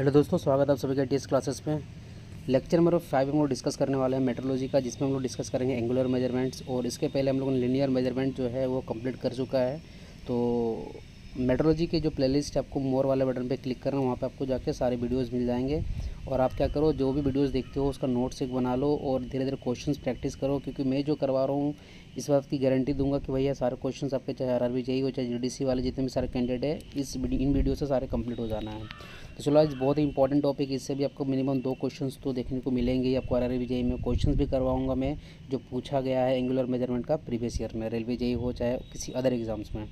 Hello दोस्तों, स्वागत है आप सभी का टी क्लासेस में। लेक्चर नंबर फाइव हम लोग डिस्कस करने वाले हैं मेट्रोलॉजी का, जिसमें हम लोग डिस्कस करेंगे एंगुलर मेजरमेंट्स, और इसके पहले हम लोगों ने लिनियर मेज़रमेंट जो है वो कंप्लीट कर चुका है। तो मेट्रोलॉजी के जो प्लेलिस्ट है, आपको मोर वाले बटन पे क्लिक करना, वहाँ पे आपको जाके सारे वीडियोस मिल जाएँगे। और आप क्या करो, जो भी वीडियोस देखते हो, उसका नोट्स एक बना लो और धीरे धीरे क्वेश्चंस प्रैक्टिस करो, क्योंकि मैं जो करवा रहा हूँ, इस बात की गारंटी दूँगा कि भैया सारे क्वेश्चन आपके, चाहे आर आर हो चाहे जी वाले जितने भी सारे कैंडिडेट है, इस इन वीडियो से सारे कंप्लीट हो जाना है। तो चलो आज बहुत ही इंपॉर्टेंट टॉपिक इससे भी आपको मिनिमम दो क्वेश्चन तो देखने को मिलेंगे आपको आर आर में क्वेश्चन भी करवाऊँगा मैं, जो पूछा गया है एंगुलर मेज़रमेंट का प्रीवियस ईयर में रेलवे जेई हो, चाहे किसी अदर एग्ज़ाम्स में।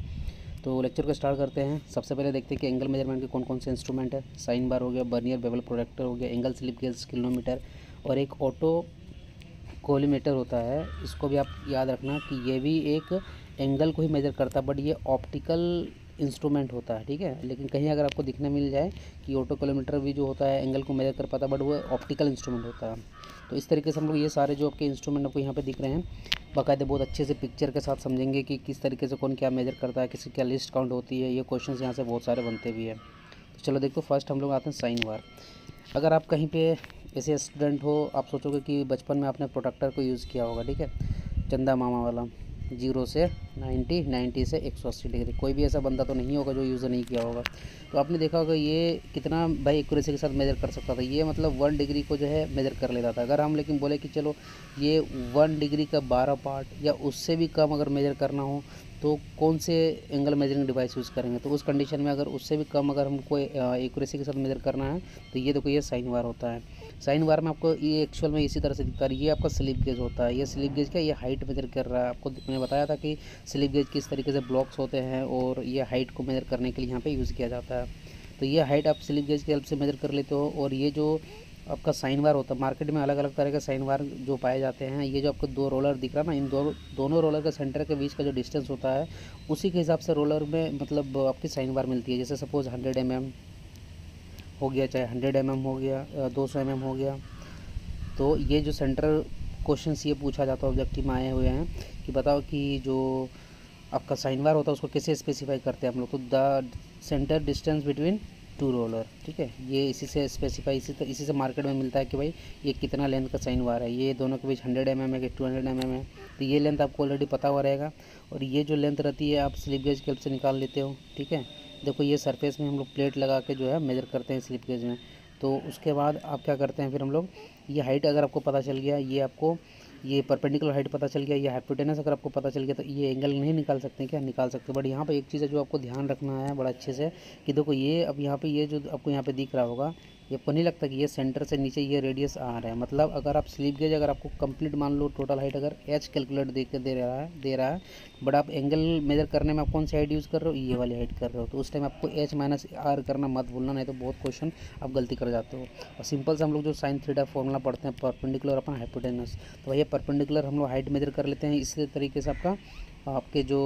तो लेक्चर को स्टार्ट करते हैं। सबसे पहले देखते हैं कि एंगल मेज़रमेंट के कौन कौन से इंस्ट्रूमेंट है। साइन बार हो गया बर्नियर बेबल प्रोडक्टर हो गया एंगल स्लिप गेज किलोमीटर और एक ऑटो कोलीमीटर होता है। इसको भी आप याद रखना कि ये भी एक एंगल को ही मेजर करता है बट ये ऑप्टिकल इंस्ट्रूमेंट होता है, ठीक है? लेकिन कहीं अगर आपको दिखने मिल जाए कि ऑटो किलोमीटर भी जो होता है एंगल को मेजर कर पाता है बट वो ऑप्टिकल इंस्ट्रूमेंट होता है। तो इस तरीके से हम लोग ये सारे जो आपके इंस्ट्रूमेंट आपको यहाँ पे दिख रहे हैं बाकायदे बहुत अच्छे से पिक्चर के साथ समझेंगे कि किस तरीके से कौन क्या मेजर करता है किसी क्या लिस्ट काउंट होती है, ये क्वेश्चन यहाँ से बहुत सारे बनते भी हैं। तो चलो देखो फ़र्स्ट हम लोग आते हैं साइन वार। अगर आप कहीं पर ऐसे स्टूडेंट हो, आप सोचोगे कि बचपन में आपने प्रोडक्टर को यूज़ किया होगा, ठीक है? चंदा मामा वाला। ज़ीरो से नाइन्टी नाइन्टी से एक सौ अस्सी डिग्री। कोई भी ऐसा बंदा तो नहीं होगा जो यूज़ नहीं किया होगा। तो आपने देखा होगा ये कितना भाई एक्यूरेसी के साथ मेजर कर सकता था। ये मतलब वन डिग्री को जो है मेजर कर लेता था। अगर हम लेकिन बोले कि चलो ये वन डिग्री का बारह पार्ट या उससे भी कम अगर मेजर करना हो तो कौन से एंगल मेजरिंग डिवाइस यूज़ करेंगे? तो उस कंडीशन में अगर उससे भी कम अगर हमको एक्यूरेसी के साथ मेजर करना है तो ये देखो ये साइन वार होता है। साइन वार में आपको ये एक्चुअल में इसी तरह से दिखता है ये आपका स्लिप गेज होता है। ये स्लिप गेज क्या? ये हाइट मेजर कर रहा है। आपको मैंने बताया था कि स्लिप गेज किस तरीके से ब्लॉक्स होते हैं और ये हाइट को मेजर करने के लिए यहाँ पर यूज़ किया जाता है। तो ये हाइट आप स्लिप गेज की हेल्प से मेजर कर लेते हो और ये जो आपका साइन वार होता है मार्केट में अलग अलग तरह के साइन वार जो पाए जाते हैं, ये जो आपको दो रोलर दिख रहा है ना, इन दो, दोनों रोलर के सेंटर के बीच का जो डिस्टेंस होता है, उसी के हिसाब से रोलर में मतलब आपकी साइन वार मिलती है। जैसे सपोज़ हंड्रेड एम हो गया, चाहे हंड्रेड एम हो गया दो सौ एम हो गया। तो ये जो सेंटर क्वेश्चन ये पूछा जाता है ऑब्जेक्टिव में आए हुए हैं, कि बताओ कि जो आपका साइन वार होता है, उसको कैसे स्पेसिफाई करते हैं हम लोग? तो the centre distance between two roller ठीक है? ये इसी से स्पेसिफाई इसी इसी से मार्केट में मिलता है कि भाई ये कितना लेंथ का साइन वार है। ये दोनों के बीच हंड्रेड एम एम है कि टू हंड्रेड एम एम है? तो ये लेंथ आपको ऑलरेडी पता हुआ रहेगा। और ये जो लेंथ रहती है, आप स्लिप गेज के हेल्प से निकाल लेते हो, ठीक है? देखो ये सरफेस में हम लोग प्लेट लगा के जो है मेजर करते हैं स्लिप गेज में। तो उसके बाद आप क्या करते हैं फिर हम लोग, ये हाइट अगर आपको पता चल गया, ये आपको, ये परपेंडिकुलर हाइट पता चल गया, ये हाइपोटेनस अगर आपको पता चल गया तो ये एंगल नहीं निकाल सकते क्या? निकाल सकते बट यहाँ पर एक चीज़ है जो आपको ध्यान रखना है बड़ा अच्छे से, कि देखो ये अब यहाँ पर ये जो आपको यहाँ पर दिख रहा होगा ये आपको नहीं लगता कि ये सेंटर से नीचे ये रेडियस आ रहा है? मतलब अगर आप स्लीप गेज अगर आपको कंप्लीट मान लो टोटल हाइट अगर एच कैलकुलेट दे के दे रहा है, दे रहा है बट आप एंगल मेजर करने में आप कौन सी हाइट यूज़ कर रहे हो? ये वाली हाइट कर रहे हो। तो उस टाइम आपको एच माइनस आर करना मत भूलना, नहीं तो बहुत क्वेश्चन आप गलती कर जाते हो। और सिंपल से हम लोग जो साइन थ्रीडा फॉर्मूला पढ़ते हैं परपेंडिकुलर अपन हाइपोटेनस तो भैया परपेंडिकुलर हम लोग हाइट मेजर कर लेते हैं, इसी तरीके से आपका आपके जो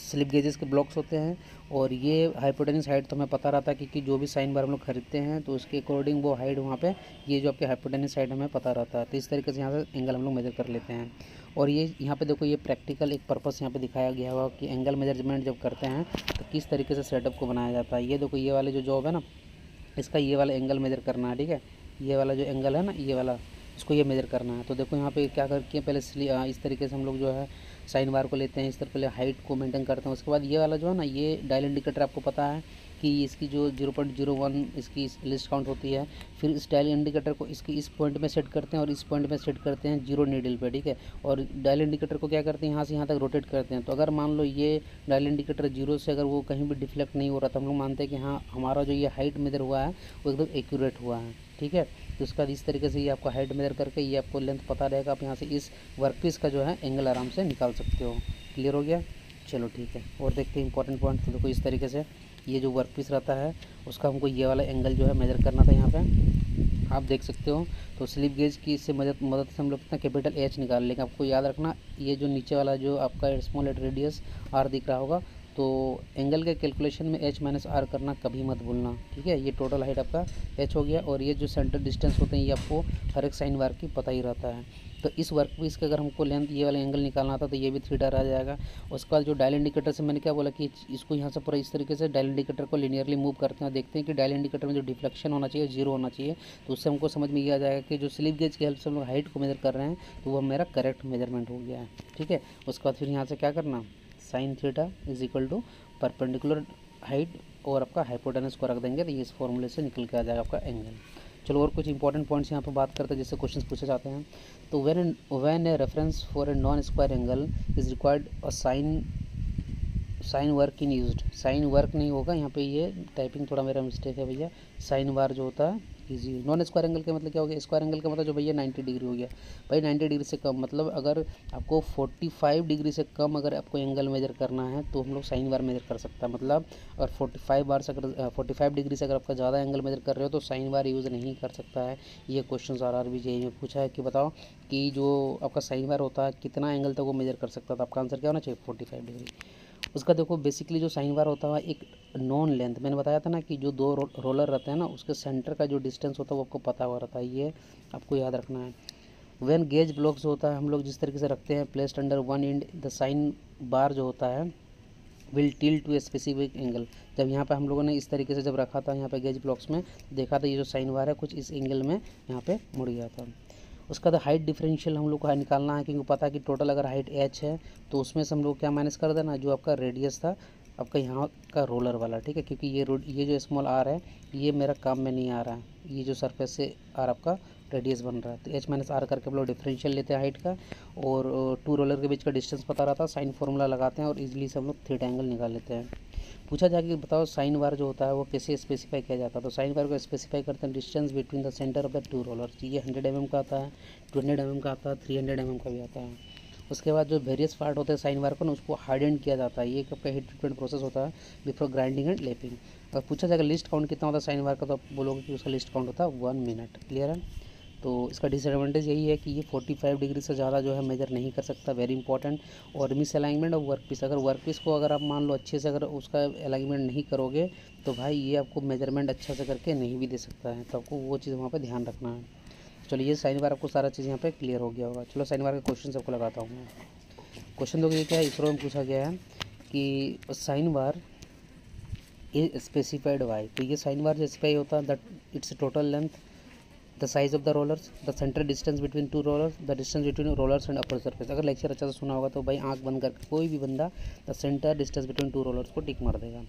स्लिप गेजेस के ब्लॉक्स होते हैं और ये हाइपोटेनिस हाइट तो हमें पता रहता है क्योंकि जो भी साइन बार हम लोग खरीदते हैं तो उसके अकॉर्डिंग वो हाइट वहाँ पे, ये जो आपके हाइपोटेनिस हाइट हमें पता रहता है। तो इस तरीके से यहाँ से एंगल हम लोग मेजर कर लेते हैं। और ये, यहाँ पे देखो ये प्रैक्टिकल एक पर्पस यहाँ पे दिखाया गया हुआ कि एंगल मेज़रमेंट जब करते हैं तो किस तरीके से सेटअप को बनाया जाता है। ये देखो ये वाले जो जॉब है ना, इसका ये वाला एंगल मेजर करना है, ठीक है? ये वाला जो एंगल है ना, ये वाला, इसको ये मेजर करना है। तो देखो यहाँ पे क्या करके पहले इस तरीके से हम लोग जो है साइन बार को लेते हैं, इस तरह पहले हाइट को मेंटेन करते हैं, उसके बाद ये वाला जो है ना, ये डायल इंडिकेटर आपको पता है कि इसकी जो ज़ीरो पॉइंट ज़ीरो वन इसकी लिस्ट काउंट होती है, फिर डायल इंडिकेटर को इसकी इस पॉइंट में सेट करते हैं और इस पॉइंट में सेट करते हैं ज़ीरो नीडल पे, ठीक है? और डायल इंडिकेटर को क्या करते हैं? यहाँ से यहाँ तक रोटेट करते हैं। तो अगर मान लो ये डायल इंडिकेटर ज़ीरो से अगर वो कहीं भी डिफ्लेक्ट नहीं हो रहा तो हम लोग मानते हैं कि हाँ हमारा जो ये हाइट मेजर हुआ है, वो एकदम एक्यूरेट हुआ है, ठीक है? तो उसका इस तरीके से ये आपको हाइट मेजर करके ये आपको लेंथ पता रहेगा, आप यहाँ से इस वर्क पीस का जो है एंगल आराम से निकाल सकते हो। क्लियर हो गया? चलो ठीक है, और देखते हैं इंपॉर्टेंट पॉइंट तो देखो इस तरीके से। ये जो वर्क पीस रहता है, उसका हमको ये वाला एंगल जो है मेजर करना था यहाँ पे। आप देख सकते हो। तो स्लिप गेज की इससे मदद मदद से हम लोग कितना कैपिटल एच निकाल लेंगे। आपको याद रखना, ये जो नीचे वाला जो आपका स्मॉल एट रेडियस आर दिख रहा होगा तो एंगल के कैलकुलेशन में एच माइनस आर करना कभी मत भूलना, ठीक है? ये टोटल हाइट आपका एच हो गया और ये जो सेंटर डिस्टेंस होते हैं, ये आपको हर एक साइन वार की पता ही रहता है। तो इस वर्क पीस का अगर हमको लेंथ ये वाला एंगल निकालना था तो ये भी थ्री डर आ जाएगा। उसके बाद जो डायल इंडिकेटर से मैंने क्या बोला कि इसको यहाँ से पूरा इस तरीके से डायल इंडिकेटर को लीनियरली मूव करते हैं देखते हैं कि डायल इंडिकेटर में जो डिफ्लेक्शन होना चाहिए ज़ीरो होना चाहिए। तो उससे हमको समझ में ये आ जाएगा कि जो स्लिप गेज की हेल्प से हम लोग हाइट को मेजर कर रहे हैं तो वो मेरा करेक्ट मेज़रमेंट हो गया है, ठीक है? उसके बाद फिर यहाँ से क्या करना? Sine theta is equal to perpendicular height और आपका हाइपोटेनस को रख देंगे तो ये इस फॉर्मूले से निकल के आ जाएगा आपका एंगल चलो और कुछ इंपॉर्टेंट पॉइंट्स यहाँ पर बात करते हैं जिससे क्वेश्चन पूछे जाते हैं. तो when when a reference for a non square angle is required a sine sine work in use sine work नहीं होगा, यहाँ पे ये टाइपिंग थोड़ा मेरा मिस्टेक है भैया. साइन वार जो होता है इजी नॉन स्क्वायर एंगल का मतलब क्या हो गया? स्क्वायर एंगल का मतलब जो भैया 90 डिग्री हो गया। भाई 90 डिग्री से कम मतलब अगर आपको 45 डिग्री से कम अगर आपको एंगल मेजर करना है तो हम लोग साइन बार मेजर कर सकता है। मतलब अगर 45 बार से अगर 45 डिग्री से अगर आपका ज़्यादा एंगल मेजर कर रहे हो तो साइन बार यूज़ नहीं कर सकता है। ये क्वेश्चन आर आर बी में पूछा है कि बताओ कि जो आपका साइन बार होता है, कितना एंगल तक वो मेजर कर सकता था आपका आंसर क्या होना चाहिए? फोर्टी फाइव डिग्री उसका देखो बेसिकली जो साइन बार होता है एक नॉन लेंथ मैंने बताया था ना कि जो दो रो, रोलर रहते हैं ना उसके सेंटर का जो डिस्टेंस होता है वो आपको पता हुआ रहता है। ये आपको याद रखना है। वेन गेज ब्लॉक्स होता है हम लोग जिस तरीके से रखते हैं placed under one end the sine bar जो होता है will till to a specific angle जब यहाँ पे हम लोगों ने इस तरीके से जब रखा था यहाँ पे गेज ब्लॉक्स में देखा था ये जो साइन बार है कुछ इस एंगल में यहाँ पे मुड़ गया था। उसका तो हाइट डिफरेंशियल हम लोग को निकालना है, क्योंकि पता है कि टोटल अगर हाइट एच है तो उसमें से हम लोग क्या माइनस कर देना? जो आपका रेडियस था, आपका यहाँ का रोलर वाला, ठीक है? क्योंकि ये रोड ये जो स्मॉल आर है, ये मेरा काम में नहीं आ रहा है। ये जो सरफेस से आर आपका रेडियस बन रहा है। तो एच माइनस आर करके हम लोग डिफरेंशियल लेते हैं हाइट का, और टू रोलर के बीच का डिस्टेंस पता रहता है साइन फॉर्मूला लगाते हैं और इजीली से हम लोग थ्री एंगल निकाल लेते हैं। पूछा जाए कि बताओ साइन वार जो होता है, वो कैसे स्पेसिफाई किया जाता है? तो साइन वार को स्पेसिफाई करते हैं distance between the centre of the two roller ये हंड्रेड एम का आता है टू हंड्रेड एम का आता है थ्री हंड्रेड एम का भी आता है. उसके बाद जो वेरियस पार्ट होते हैं साइन वार को ना, उसको हार्डेंड किया जाता है. ये आपका हीट ट्रीटमेंट प्रोसेस होता है बिफोर ग्राइंडिंग एंड लेपिंग अगर पूछा जाएगा लिस्ट काउंट कितना होता है साइन वार का तो आप बोलोगे कि उसका लिस्ट काउंट होता है वन मिनट क्लियर है? तो इसका डिसएडवांटेज यही है कि ये 45 डिग्री से ज़्यादा जो है मेजर नहीं कर सकता वेरी इंपॉर्टेंट और मिस अलाइनमेंट और वर्क पीस अगर वर्क पीस को अगर आप मान लो अच्छे से अगर उसका अलाइनमेंट नहीं करोगे तो भाई ये आपको मेज़रमेंट अच्छा से करके नहीं भी दे सकता है। तो आपको वो चीज़ वहाँ पर ध्यान रखना है। चलो ये साइन बार आपको सारा चीज़ यहाँ पर क्लियर हो गया होगा। चलो, साइन बार का क्वेश्चन सबको लगाता हूँ मैं। क्वेश्चन देखो ये क्या? है इसरो में पूछा गया है कि sine bar a specified Y तो ये साइन बार स्पेसिफाई होता है that it's total length the size of the rollers the centre distance between two rollers the distance between rollers and upper surface अगर लेक्चर अच्छा से सुना होगा तो भाई आँख बंद करके कोई भी बंदा the centre distance between two rollers को टिक मार देगा।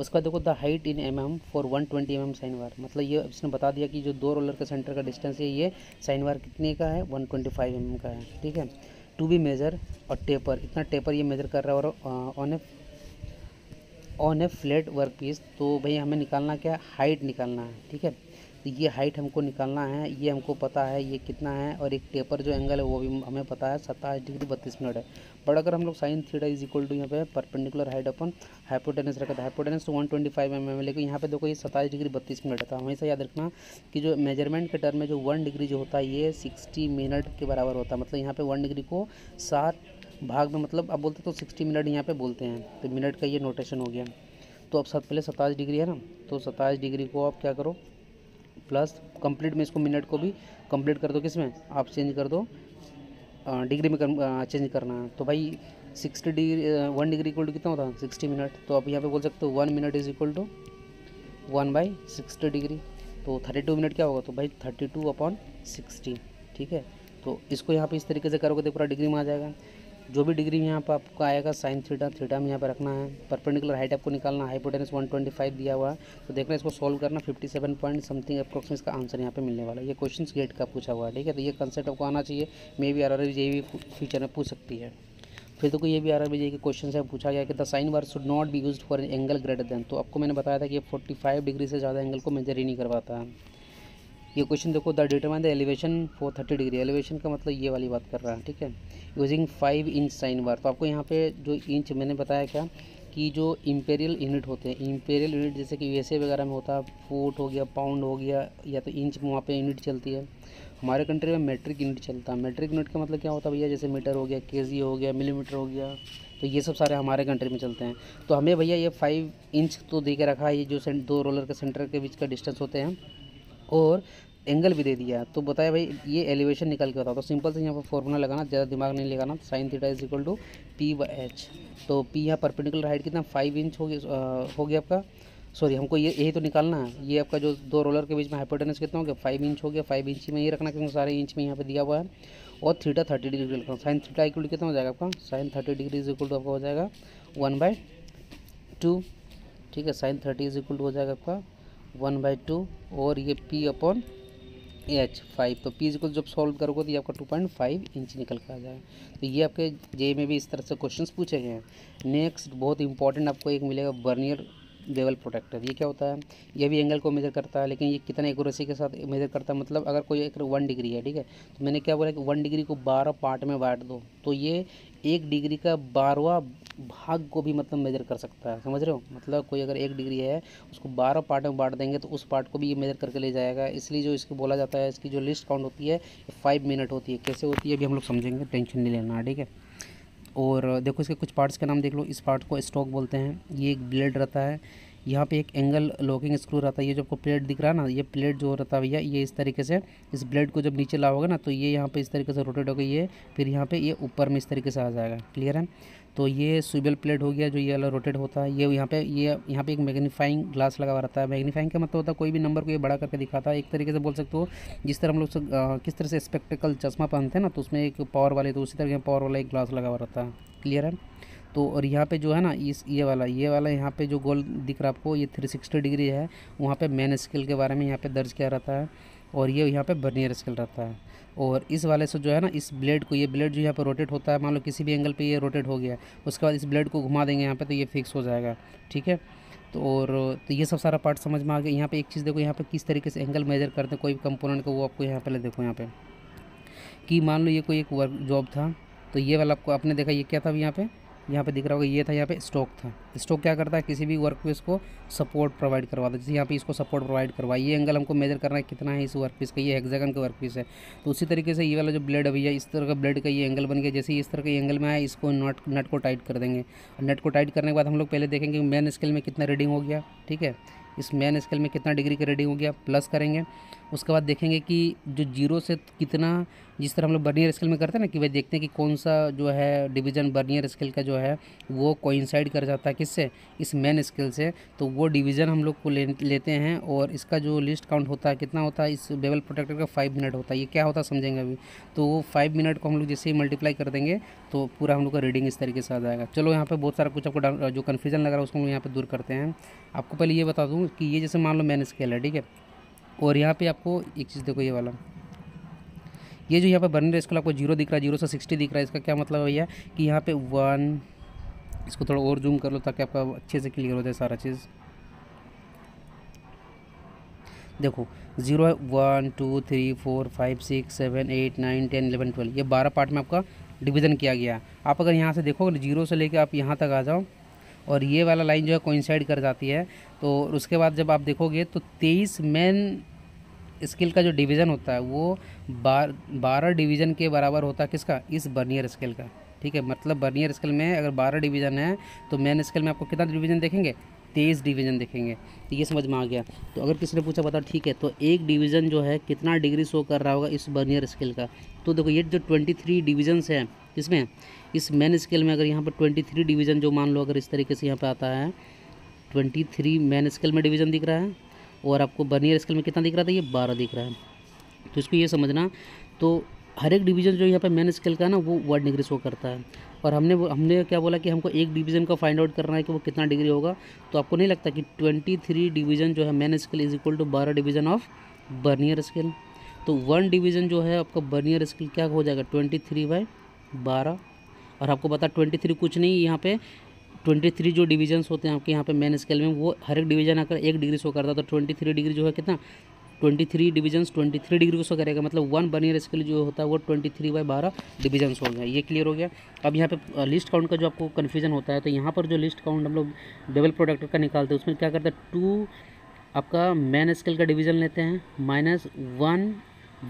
उसका देखो the height in M M for one twenty M M sine bar मतलब ये इसने बता दिया कि जो दो रोलर के सेंटर का डिस्टेंस है, ये साइन वार कितने का है? One twenty five M M का है, ठीक है? टू बी मेजर और टेपर इतना टेपर ये मेजर कर रहा है और on a on a flat work piece तो भाई हमें निकालना क्या? हाइट निकालना है, ठीक है? तो ये हाइट हमको निकालना है, ये हमको पता है, ये कितना है और एक टेपर जो एंगल है वो भी हमें पता है, सत्ताईस डिग्री बत्तीस मिनट है। बट अगर हम लोग sine theta is equal to यहाँ पे परपेंडिकुलर हाइट अपन हाइपोटेनस रखा था। Hypotenuse one twenty five M M लेकिन यहाँ पे देखो ये सत्ताईस डिग्री बत्तीस मिनट है तो हमेशा याद रखना कि जो मेज़रमेंट के टर्म में जो वन डिग्री जो होता है, ये सिक्सटी मिनट के बराबर होता है। मतलब यहाँ पे वन डिग्री को सात भाग में मतलब आप बोलते तो सिक्सटी मिनट यहाँ पे बोलते हैं तो मिनट का ये नोटेशन हो गया। तो अब सात, पहले सत्ताईस डिग्री है ना तो सत्ताईस डिग्री को आप क्या करो प्लस कंप्लीट में इसको मिनट को भी कंप्लीट कर दो किसमें? आप चेंज कर दो। डिग्री में कर, चेंज करना है। तो भाई sixty degree one degree equal to कितना होता? है सिक्सटी मिनट। तो आप यहाँ पे बोल सकते हो one minute is equal to one by sixty degree. तो थर्टी टू मिनट क्या होगा? तो भाई थर्टी टू अपॉन सिक्सटी। ठीक है? तो इसको यहाँ पे इस तरीके से करोगे तो पूरा डिग्री में आ जाएगा। जो भी डिग्री यहाँ पर आपको आएगा, साइन थीटा थीटा में यहाँ पर रखना है। परपेंडिकुलर हाइट आपको निकालना हाइपोटेनस 125 दिया हुआ है। तो देखना इसको सॉल्व करना 57 पॉइंट समथिंग अप्रोक्स इसका आंसर यहाँ पे मिलने वाला है। ये क्वेश्चन गेट का पूछा हुआ है, ठीक है? तो ये कंसेप्ट आपको आना चाहिए। मे भी आर आर ये भी फ्यूचर में पूछ सकती है। फिर तो ये भी आर बी के क्वेश्चन से पूछा गया कि the sine bar should not be use for angle greater than तो आपको मैंने बताया था कि फोर्टी फाइव डिग्री से ज़्यादा एंगल को मेजर ही नहीं करवाता। है ये क्वेश्चन देखो the determine the elevation for thirty degree elevation का मतलब ये वाली बात कर रहा है, ठीक है? Using five inch sine bar तो आपको यहाँ पे जो इंच मैंने बताया क्या? कि जो इम्पेरियल यूनिट होते हैं इम्पेरियल यूनिट जैसे कि यूएसए वगैरह में होता है, फुट हो गया पाउंड हो गया, या तो इंच वहाँ पे यूनिट चलती है। हमारे कंट्री में मेट्रिक यूनिट चलता है। मेट्रिक यूनिट का मतलब क्या होता है भैया? जैसे मीटर हो गया के हो गया मिलीमीटर हो गया तो ये सब सारे हमारे कंट्री में चलते हैं। तो हमें भैया ये फाइव इंच तो दे के रखा है, ये जो दो रोलर के सेंटर के बीच का डिस्टेंस होते हैं। और एंगल भी दे दिया तो बताया भाई, ये एलिवेशन निकल के होता तो सिंपल से यहाँ पर फॉर्मूला लगाना, ज़्यादा दिमाग नहीं लगाना। Sine theta is equal to P व एच तो पी यहाँ परपेंडिकुलर हाइट कितना? फाइव इंच हो गया हो गया आपका। सॉरी हमको ये, यही तो निकालना है। ये आपका जो दो रोलर के बीच में हाइपोटेनस कितना हो गया? फाइव इंच हो गया। फाइव इंच में ये रखना, क्योंकि सारे इंच में यहाँ पे दिया हुआ है। और थीटा थर्टी डिग्री रखना। साइन थीटा इक्वल कितना हो जाएगा आपका? Sine thirty degree is equal to आपका हो जाएगा वन बाई टू ठीक है sine thirty is equal to हो जाएगा आपका वन बाई टू और ये पी अपॉन एच फाइव तो पी को जब सॉल्व करोगे तो ये आपका टू पॉइंट फाइव इंच निकल कर आ जाएगा। तो ये आपके जे में भी इस तरह से क्वेश्चंस पूछे गए हैं। नेक्स्ट बहुत इंपॉर्टेंट आपको एक मिलेगा बर्नियर बेवल प्रोटेक्टर ये क्या होता है? ये भी एंगल को मेजर करता है, लेकिन ये कितने एक्यूरेसी के साथ मेजर करता है? मतलब अगर कोई एक वन डिग्री है, ठीक है? तो मैंने क्या बोला कि वन डिग्री को बारह पार्ट में बांट दो। तो ये एक डिग्री का बारहवा भाग को भी मतलब मेजर कर सकता है। समझ रहे हो? मतलब कोई अगर एक डिग्री है, उसको बारह पार्ट में बांट देंगे तो उस पार्ट को भी ये मेजर करके ले जाएगा। इसलिए जो इसको बोला जाता है, इसकी जो लिस्ट काउंट होती है फाइव मिनट होती है। कैसे होती है, अभी हम लोग समझेंगे, टेंशन नहीं लेना, ठीक है? और देखो इसके कुछ पार्ट्स का नाम देख लो। इस पार्ट को स्टॉक बोलते हैं। ये एक ब्लेड रहता है। यहाँ पे एक एंगल लॉकिंग स्क्रू रहता है। ये जो आपको प्लेट दिख रहा है ना, ये प्लेट जो रहता है भैया, ये इस तरीके से, इस ब्लेड को जब नीचे लाओगे ना तो ये यहाँ पे इस तरीके से रोटेट गई ये, फिर यहाँ पे ये ऊपर में इस तरीके से आ जाएगा। क्लियर है? तो ये स्विबल प्लेट हो गया, जो ये वाला रोटेट होता है, ये यहाँ पे, ये यहाँ पे एक मैग्नीफाइंग ग्लास लगा हुआ रहता है। मैग्नीफाइंग का मतलब होता है कोई भी नंबर को ये बड़ा करके दिखाता है। एक तरीके से बोल सकते हो, जिस तरह हम लोग किस तरह से स्पेक्टिकल चश्मा पहनते हैं ना तो उसमें एक पावर वाले तो उसी तरह पावर वाला एक ग्लास लगा हुआ रहता है। क्लियर है? तो और यहाँ पे जो है ना, इस, ये वाला ये वाला यहाँ पे जो गोल दिख रहा है आपको, ये 360 डिग्री है। वहाँ पे मेन स्केल के बारे में यहाँ पे दर्ज किया रहता है। और ये यहाँ पे बर्नियर स्केल रहता है। और इस वाले से जो है ना, इस ब्लेड को, ये ब्लेड जो यहाँ पर रोटेट होता है, मान लो किसी भी एंगल पे ये रोटेट हो गया, उसके बाद इस ब्लेड को घुमा देंगे यहाँ पे तो ये फिक्स हो जाएगा, ठीक है? तो और तो ये सब सारा पार्ट समझ में आ गया। यहाँ पे एक चीज़ देखो, यहाँ पे किस तरीके से एंगल मेजर करते हैं, कोई भी कंपोनेंट को वो आपको यहाँ पहले देखो, यहाँ पे। कि मान लो ये कोई एक वर्क जॉब था तो ये वाला आपको, आपने देखा ये क्या था अभी यहाँ पे? यहाँ पे दिख रहा होगा, ये था यहाँ पे स्टॉक था। स्टॉक क्या करता है? किसी भी वर्क पीस को सपोर्ट प्रोवाइड करवाता है। जैसे यहाँ पे इसको सपोर्ट प्रोवाइड करवा ये एंगल हमको मेजर करना है कितना है इस वर्क पीस का, ये हेक्सागन का वर्क पीस है। तो उसी तरीके से ये वाला जो ब्लेड अभी है इस तरह का ब्लेड का ये एंगल बन गया। जैसे इस तरह के एंगल में आया, इसको नट नट को टाइट कर देंगे। नट को टाइट करने के बाद हम लोग पहले देखेंगे मेन स्केल में कितना रीडिंग हो गया, ठीक है? इस मेन स्केल में कितना डिग्री का रीडिंग हो गया प्लस करेंगे। उसके बाद देखेंगे कि जो ज़ीरो से कितना जिस तरह हम लोग बर्नियर स्केल में करते हैं ना कि भाई देखते हैं कि कौन सा जो है डिवीज़न बर्नियर स्केल का जो है वो कोइंसाइड कर जाता है किससे? इस मेन स्केल से। तो वो डिवीज़न हम लोग को ले, लेते हैं और इसका जो लिस्ट काउंट होता है कितना होता है? इस बेबल प्रोटेक्टर का फाइव मिनट होता है। ये क्या होता है समझेंगे अभी? तो वो फाइव मिनट को हम लोग जैसे ही मल्टीप्लाई कर देंगे तो पूरा हम लोग का रीडिंग इस तरीके से आ जाएगा। चलो यहाँ पर बहुत सारा कुछ आपको जो कन्फ्यूज़न लग रहा है उसको हम लोग यहाँ पर दूर करते हैं। आपको पहले ये बता दूँ कि ये जैसे मान लो मैन स्केल है ठीक है? और यहाँ पे आपको एक चीज़ देखो, ये वाला। ये जो यहाँ पे बर्नर इसको आपको ज़ीरो दिख रहा है, ज़ीरो से सिक्सटी दिख रहा है। इसका क्या मतलब है भैया कि यहाँ पे वन, इसको थोड़ा और जूम कर लो ताकि आपका अच्छे से क्लियर हो जाए सारा चीज़। देखो, ज़ीरो है, one, two, three, four, five, six, seven, eight, nine, ten, eleven, twelve, ये बारह पार्ट में आपका डिवीज़न किया गया। आप अगर यहाँ से देखोगे ज़ीरो से लेकर आप यहाँ तक आ जाओ और ये वाला लाइन जो है कोइंसाइड कर जाती है। तो उसके बाद जब आप देखोगे तो तेईस मेन स्केल का जो डिवीज़न होता है, वो बार, बारह डिवीज़न के बराबर होता है किसका? इस बर्नियर स्केल का। ठीक है मतलब बर्नियर स्केल में अगर बारह डिवीज़न है तो मेन स्केल में आपको कितना डिवीज़न देखेंगे? तेईस डिवीज़न देखेंगे। तो ये समझ में आ गया। तो अगर किसी ने पूछा, बता, ठीक है तो एक डिवीज़न जो है कितना डिग्री शो कर रहा होगा इस बर्नियर स्केल का? तो देखो, ये जो ट्वेंटी थ्री डिवीजन्स हैं इसमें इस मेन स्केल में अगर यहाँ पर ट्वेंटी थ्री डिवीज़न जो मान लो अगर इस तरीके से यहाँ पर आता है ट्वेंटी थ्री मेन स्केल में डिवीज़न दिख रहा है और आपको बर्नियर स्केल में कितना दिख रहा था? ये बारह दिख रहा है। तो इसको ये समझना तो हर एक डिवीज़न जो यहाँ पर मेन स्केल का है ना, वो वन डिग्री शो करता है। और हमने हमने क्या बोला कि हमको एक डिवीज़न का फाइंड आउट करना है कि वो कितना डिग्री होगा। तो आपको नहीं लगता कि ट्वेंटी थ्री डिवीज़न जो है main scale is equal to बारह डिवीज़न ऑफ़ बर्नियर स्केल तो वन डिवीज़न जो है, आपका बर्नियर स्केल क्या हो जाएगा? ट्वेंटी थ्री बाई बारह और आपको पता ट्वेंटी थ्री कुछ नहीं, यहाँ पे ट्वेंटी थ्री जो डिवीजन्स होते हैं आपके यहाँ पे मेन स्केल में, वो हर एक डिवीज़न आकर एक डिग्री शो करता है तो ट्वेंटी थ्री डिग्री जो है कितना? Twenty three divisions twenty three degree को शो करेगा। मतलब वन बर्नियर स्केल जो होता है, वो ट्वेंटी थ्री बाई बारह डिविजन्स हो गया। ये क्लियर हो गया। अब यहाँ पे लिस्ट काउंट का जो आपको कन्फ्यूज़न होता है तो यहाँ पर जो लिस्ट काउंट हम लोग डबल प्रोडक्ट का निकालते हैं, उसमें क्या करते हैं? टू आपका मैन स्केल का डिवीज़न लेते हैं माइनस वन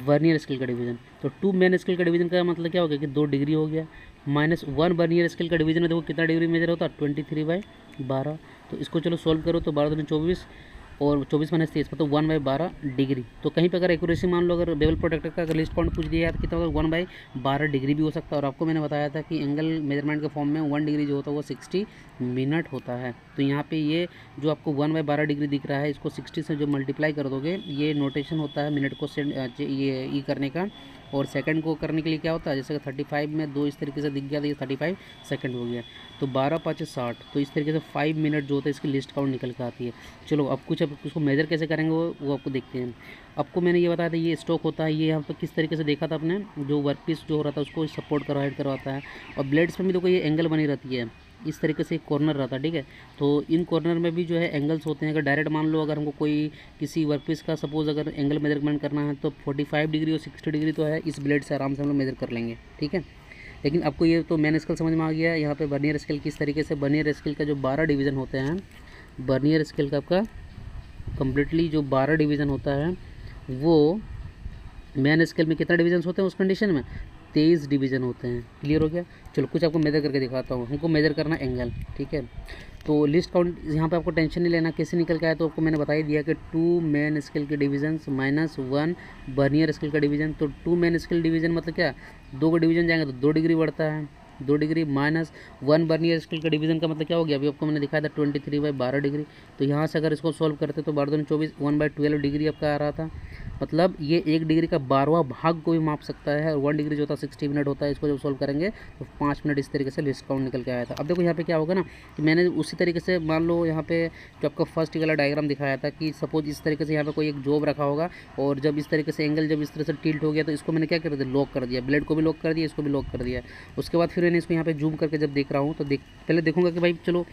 वर्नियर स्केल का डिवीज़न तो टू मैन स्केल का डिवीज़न का मतलब क्या हो गया कि दो डिग्री हो गया। माइनस वन वर्नियर स्केल का डिवीज़न है देखो कितना डिग्री मेजर होता है? ट्वेंटी थ्री बाई बारह। तो इसको चलो सोल्व करो तो बारह दिन चौबीस और चौबीस माइनस तेईस मतलब वन बाई बारह डिग्री। तो कहीं पर अगर एक्यूरेसी मान लो, अगर बेबल प्रोटेक्टर का अगर लिस्ट पॉइंट पूछ दिया तो कितना होगा? वन बाई बारह डिग्री भी हो सकता है। और आपको मैंने बताया था कि एंगल मेज़रमेंट के फॉर्म में वन डिग्री जो होता है, वो सिक्सटी मिनट होता है। तो यहाँ पे ये जो आपको वन बाई बारह डिग्री दिख रहा है, इसको सिक्सटी से जो मल्टीप्लाई कर दोगे, ये नोटेशन होता है मिनट को ये, ई करने का। और सेकंड को करने के लिए क्या होता है? जैसे थर्टी फाइव में दो इस तरीके से दिख गया तो ये थर्टी फाइव सेकेंड हो गया। तो बारह, पाँच, साठ तो इस तरीके से फाइव मिनट जो होता है, इसकी लिस्ट काउंट निकल के आती है। चलो, अब कुछ अब उसको मेजर कैसे करेंगे, वो वो आपको देखते हैं। आपको मैंने ये बताया था, ये स्टॉक होता है, ये यहाँ पर किस तरीके से देखा था आपने? जो वर्क पीस जो हो रहा था, उसको सपोर्ट करवाइड करवाता है। और ब्लेड्स में भी देखो, ये एंगल बनी रहती है। इस तरीके से एक कॉर्नर रहता है ठीक है? तो इन कॉर्नर में भी जो है एंगल्स होते हैं। अगर डायरेक्ट मान लो, अगर हमको कोई किसी वर्कपीस का सपोज़ अगर एंगल मेज़रमेंट करना है तो 45 डिग्री और 60 डिग्री तो है, इस ब्लेड से आराम से हम लोग मेजर कर लेंगे, ठीक है? लेकिन आपको ये तो मैन स्केल समझ में आ गया यहाँ पर बर्नियर स्केल किस तरीके से बर्नियर स्केल का जो बारह डिवीज़न होते हैं बर्नियर स्केल का आपका कम्प्लीटली जो बारह डिवीज़न होता है, वो मैन स्केल में कितना डिवीज़न होते हैं उस कंडीशन में? तेईस डिवीज़न होते हैं। क्लियर हो गया? चलो, कुछ आपको मेजर करके दिखाता हूँ। हमको मेजर करना एंगल ठीक है? तो लिस्ट काउंट यहाँ पे आपको टेंशन नहीं लेना, कैसे निकल के आया तो आपको मैंने बता ही दिया कि टू मेन स्केल के division minus one vernier scale का डिवीज़न तो टू मेन स्केल डिवीज़न मतलब क्या? दो का डिवीज़न जाएँगे तो दो डिग्री बढ़ता है। दो degree minus one vernier scale का डिवीज़न का मतलब क्या हो गया? अभी आपको मैंने दिखाया था ट्वेंटी थ्री बाई बारह डिग्री। तो यहाँ से अगर इसको सॉल्व करते तो बारह दो चौबीस, वन बाई ट्वेल्व डिग्री आपका आ रहा था। मतलब ये एक डिग्री का बारहवा भाग को भी माप सकता है और वन डिग्री जो होता है सिक्सटी मिनट होता है, इसको जब सोल्व करेंगे तो पाँच मिनट इस तरीके से लिस्ट काउंट निकल के आया था। अब देखो यहाँ पे क्या होगा ना कि मैंने उसी तरीके से मान लो यहाँ पे जो आपका फ़र्स्ट वाला डायग्राम दिखाया था कि सपोज़ इस तरीके से यहाँ पे कोई एक जॉब रखा होगा और जब इस तरीके से एंगल जब इस तरह से टिल्ट हो गया तो इसको मैंने क्या कर दिया? लॉक कर दिया। ब्लेड को भी लॉक कर दिया, इसको भी लॉक कर दिया। उसके बाद फिर मैंने इसको यहाँ पे जूम करके जब देख रहा हूँ तो देख पहले देखूँगा कि भाई चलो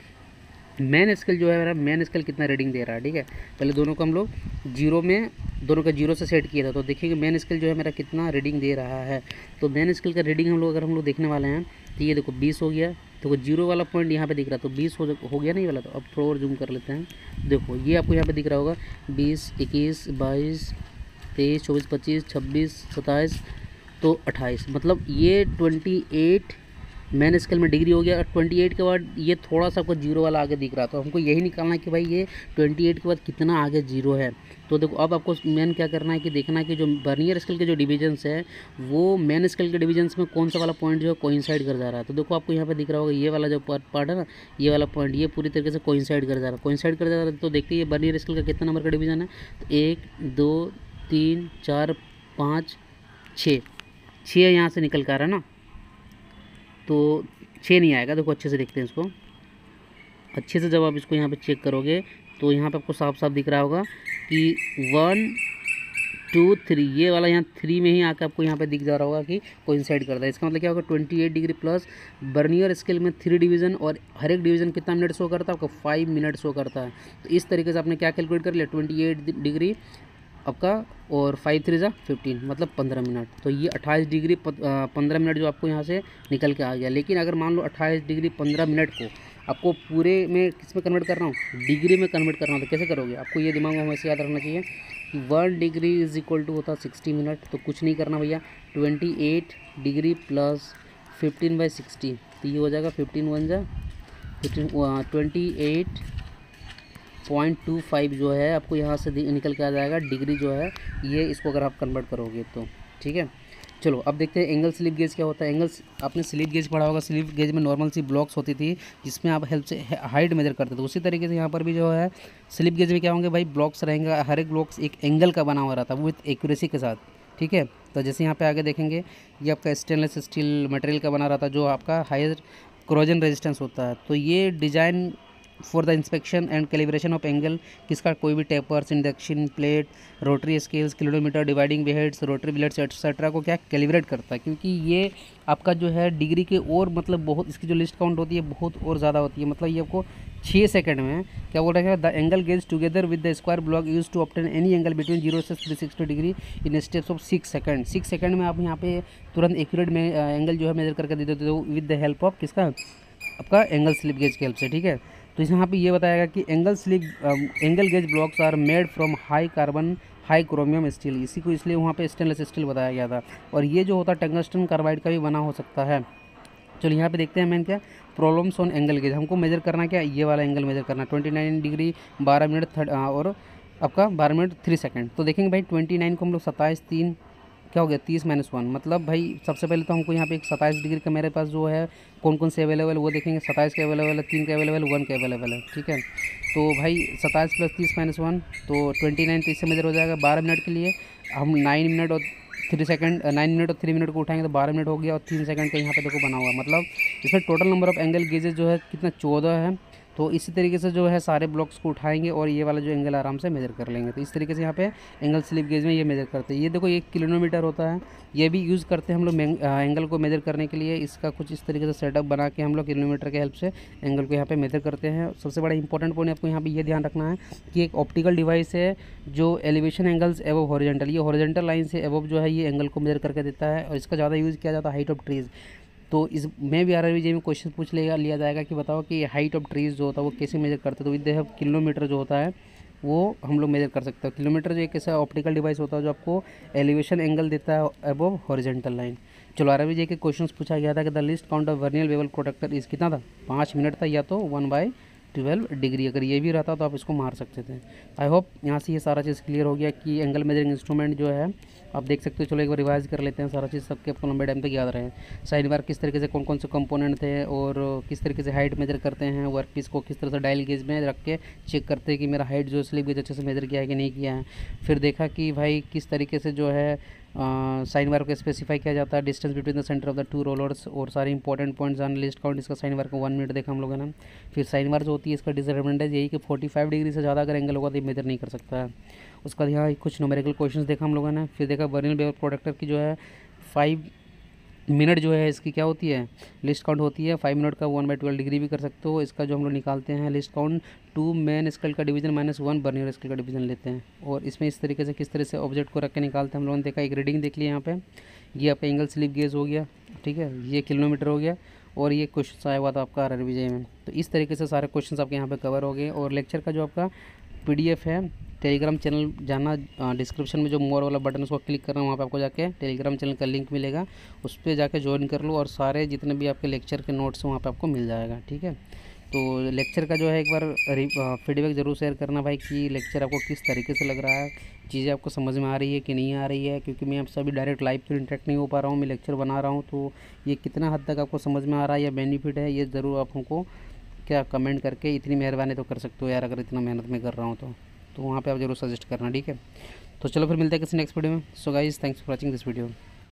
मैन स्केल जो है मेरा मैन स्केल कितना रीडिंग दे रहा है ठीक है? पहले दोनों को हम लोग ज़ीरो में दोनों का ज़ीरो से सेट किया था तो देखिए मैन स्केल जो है मेरा कितना रीडिंग दे रहा है। तो मैन स्केल का रीडिंग हम लोग अगर हम लोग देखने वाले हैं तो ये देखो बीस हो गया तो ज़ीरो वाला पॉइंट यहाँ पे दिख रहा है तो बीस हो, हो गया नहीं वाला तो अब थोड़ा और जूम कर लेते हैं। देखो ये आपको यहाँ पे दिख रहा होगा बीस इक्कीस बाईस तेईस चौबीस पच्चीस छब्बीस सत्ताईस तो अट्ठाईस मतलब ये ट्वेंटी एट मैन स्केल में डिग्री हो गया और ट्वेंटी एट के बाद ये थोड़ा सा आपको ज़ीरो वाला आगे दिख रहा था। हमको यही निकालना है कि भाई ये ट्वेंटी एट के बाद कितना आगे ज़ीरो है। तो देखो, अब आपको मेन क्या करना है कि देखना है कि जो बर्नियर स्केल के जो डिविजन्स है, वो मैन स्केल के डिविजन्स में कौन सा वाला पॉइंट जो है कोइंसाइड कर जा रहा है। तो देखो, आपको यहाँ पर दिख रहा होगा ये वाला जो पार्ट है ना, ये वाला पॉइंट, ये पूरी तरीके से कोइंसाइड कर जा रहा है। कोइंसाइड कर जा रहा है तो देखिए ये बर्नियर स्केल का कितना नंबर का डिवीज़न है। तो एक, दो, तीन, चार, पाँच, छः। छः यहाँ से निकल कर आ रहा है ना। तो छः नहीं आएगा, देखो अच्छे से देखते हैं इसको। अच्छे से जब आप इसको यहाँ पे चेक करोगे तो यहाँ पे आपको साफ़ साफ़ दिख रहा होगा कि वन टू थ्री ये वाला यहाँ थ्री में ही आकर आपको यहाँ पे दिख जा रहा होगा कि कोइंसाइड करता है। इसका मतलब क्या होगा? Twenty eight degree plus vernier scale में थ्री डिवीज़न और हर एक डिवीज़न कितना मिनट शो करता है? आपको फाइव मिनट शो करता है। तो इस तरीके से आपने क्या कैलकुलेट कर लिया? ट्वेंटी एट डिग्री आपका और फाइव थ्री ज़ा फिफ्टीन मतलब पंद्रह मिनट। तो ये अट्ठाईस डिग्री पंद्रह मिनट जो आपको यहाँ से निकल के आ गया। लेकिन अगर मान लो अट्ठाईस डिग्री पंद्रह मिनट को आपको पूरे में किसमें कन्वर्ट कर रहा हूँ? डिग्री में कन्वर्ट करना तो कैसे करोगे? आपको ये दिमाग में हमेशा याद रखना चाहिए कि one degree is equal to होता सिक्सटी मिनट। तो कुछ नहीं करना भैया। Twenty eight degree plus fifteen by sixty तो ये हो जाएगा फिफ्टीन वन जा fifteen twenty eight point two five जो है आपको यहाँ से निकल के आ जाएगा। डिग्री जो है, ये इसको अगर आप कन्वर्ट करोगे तो ठीक है? चलो, अब देखते हैं एंगल स्लिप गेज क्या होता है। एंगल्स आपने स्लिप गेज पढ़ा होगा। स्लिप गेज में नॉर्मल सी ब्लॉक्स होती थी, जिसमें आप हेल्प से हाइट मेजर करते थे। उसी तरीके से यहाँ पर भी जो है स्लिप गेज में क्या होंगे भाई? ब्लॉक्स रहेंगे। हर एक ब्लॉक्स एक एंगल का बना हुआ रहता है विथ एक्यूरेसी के साथ, ठीक है? तो जैसे यहाँ पे आगे देखेंगे, ये आपका स्टेनलेस स्टील मटेरियल का बना रहा था जो आपका हायर क्रोजन रेजिस्टेंस होता है। तो ये design for the inspection and calibration of angle किसका कोई भी tapers induction plate rotary scales kilometre dividing heads rotary billets etcetera को क्या कैलिब्रेट करता है क्योंकि ये आपका जो है डिग्री के और मतलब बहुत, इसकी जो लिस्ट काउंट होती है, बहुत और ज़्यादा होती है। मतलब ये आपको छः सेकंड में क्या बोल रहे हैं the angle gauge together with the square block use to obtain any angle between zero से three sixty degree in steps of six second six second में आप यहाँ पे तुरंत एक्यूरेट में एंगल जो है मेजर करके दे देते हो विद द हेल्प ऑफ़ किसका? आपका एंगल स्लिप गेज के हेल्प से, ठीक है? तो यहाँ पे ये बताया कि angle slip angle gauge blocks are made from high carbon high chromium steel इसी को इसलिए वहाँ पे स्टेनलेस स्टील बताया गया था। और ये जो होता है टंगस्टन कार्बाइड का भी बना हो सकता है। चलो यहाँ पे देखते हैं मैंने क्या? प्रॉब्लम्स ऑन एंगल गेज हमको मेजर करना क्या? ये वाला एंगल मेजर करना। ट्वेंटी नाइन डिग्री बारह मिनट थर्ड और आपका बारह मिनट थ्री सेकेंड तो देखेंगे भाई ट्वेंटी नाइन को हम लोग सत्ताईस, तीन क्या हो गया? तीस माइनस वन मतलब भाई, सबसे पहले तो हमको यहाँ पे एक सत्ताईस डिग्री का मेरे पास जो है कौन कौन से अवेलेबल वो देखेंगे। सत्ताईस के अवेलेबल है, तीन के अवेलेबल वन के अवेलेबल है, ठीक है? तो भाई, सत्ताईस प्लस तीस माइनस वन तो ट्वेंटी नाइन तो इससे मेजर हो जाएगा। बारह मिनट के लिए हम नाइन मिनट और थ्री सेकंड नाइन मिनट और थ्री मिनट को उठाएँगे तो बारह मिनट हो गया और तीन सेकंड का यहाँ पे देखो बना हुआ मतलब इसमें total number of angle gauges जो है कितना? चौदह है। तो इसी तरीके से जो है सारे ब्लॉक्स को उठाएँगे और ये वाला जो एंगल आराम से मेजर कर लेंगे। तो इस तरीके से यहाँ पे एंगल स्लिप गेज में ये मेजर करते हैं। ये देखो एक किलोमीटर होता है। ये भी यूज़ करते हैं हम लोग एंगल को मेजर करने के लिए। इसका कुछ इस तरीके से सेटअप बना के हम लोग किलोमीटर के हेल्प से एंगल को यहाँ पर मेजर करते हैं। सबसे बड़ा इंपॉर्टेंट पॉइंट आपको यहाँ पर ये ध्यान रखना है कि एक ऑप्टिकल डिवाइस है जो एलिवेशन एंगल्स एवो हॉरिजेंटल ये हॉरिजेंटल लाइन से एवो जो है ये एंगल को मेजर करके देता है और इसका ज़्यादा यूज़ किया जाता है हाइट ऑफ़ ट्रीज़ तो इस, में भी आर आर में क्वेश्चन पूछ लेगा लिया जाएगा कि बताओ कि हाइट ऑफ़ ट्रीज जो होता है वो कैसे मेजर करते हैं? तो विद हेल्प किलोमीटर जो होता है, वो हम लोग मेजर कर सकते हैं। किलोमीटर जो एक ऐसा ऑप्टिकल डिवाइस होता है जो आपको एलिवेशन एंगल देता है अबव हॉरिजेंटल लाइन चलो, आर जी के क्वेश्चन पूछा गया था कि the least count of vernier bevel protractor इस कितना था? पाँच मिनट था या तो वन बाई ट्वेल्व डिग्री, अगर ये भी रहता तो आप इसको मार सकते थे। आई होप यहाँ से ये सारा चीज़ क्लियर हो गया कि एंगल मेजरिंग इंस्ट्रूमेंट जो है, आप देख सकते हो, चलो एक बार रिवाइज कर लेते हैं, सारा चीज़ सबके आपको लंबे टाइम तक याद रहे। साइड बार किस तरीके से कौन कौन से कंपोनेंट थे और किस तरीके से हाइट मेजर करते हैं वर्क पीस को किस तरह से डायल गेज में रख के चेक करते हैं कि मेरा हाइट जो स्लिप गेज अच्छे से मेजर किया है कि नहीं किया है। फिर देखा कि भाई किस तरीके से जो है साइन वर्क को स्पेसिफाई किया जाता है distance between the centre of the two rollers और सारे इंपॉर्टेंट पॉइंट्स लिस्ट काउंट इसका साइन वर्क वन मिनट देखा हम लोगों ने। फिर साइन वर्क जो होती है, इसका डिसएडवांटेज यही कि 45 डिग्री से ज़्यादा अगर एंगल होगा तो मेजर नहीं कर सकता है। उसके बाद यहाँ कुछ नोमेरिकल क्वेश्चन देखा हम लोगों ने। फिर देखा बर्निल बेवर प्रोडक्टर की जो है फाइव मिनट जो है इसकी क्या होती है? लिस्ट काउंट होती है। फाइव मिनट का वन बाई ट्वेल्व डिग्री भी कर सकते हो। इसका जो हम लोग निकालते हैं least count two main scale का division minus one vernier scale का डिवीज़न लेते हैं। और इसमें इस तरीके से किस तरह से ऑब्जेक्ट को रख के निकालते हैं हम लोगों ने देखा, एक रीडिंग देख लिया यहाँ पे। ये आपका एंगल स्लिप गेज हो गया, ठीक है? ये किलोमीटर हो गया और ये क्वेश्चन आया हुआ था आपका आर में। तो इस तरीके से सारे क्वेश्चन आपके यहाँ पर कवर हो गए। और लेक्चर का जो आपका पीडीएफ है। टेलीग्राम चैनल जाना डिस्क्रिप्शन में जो मोर वाला बटन उसको क्लिक करना, वहाँ पे आपको जाके टेलीग्राम चैनल का लिंक मिलेगा। उस पर जाके ज्वाइन कर लो और सारे जितने भी आपके लेक्चर के नोट्स हैं, वहाँ पे आपको मिल जाएगा, ठीक है? तो लेक्चर का जो है, एक बार फीडबैक ज़रूर शेयर करना भाई कि लेक्चर आपको किस तरीके से लग रहा है, चीज़ें आपको समझ में आ रही है कि नहीं आ रही है, क्योंकि मैं आपसे अभी डायरेक्ट लाइव तो इंटरेक्ट नहीं हो पा रहा हूँ, मैं लेक्चर बना रहा हूँ तो ये कितना हद तक आपको समझ में आ रहा है, या बेनिफिट है, ये ज़रूर आप हमको क्या कमेंट करके इतनी मेहरबानी तो कर सकते हो यार अगर इतना मेहनत में कर रहा हूँ तो। तो वहाँ पे आप ज़रूर सजेस्ट करना, ठीक है? तो चलो फिर मिलते हैं किसी नेक्स्ट वीडियो में। So guys thanks for watching this video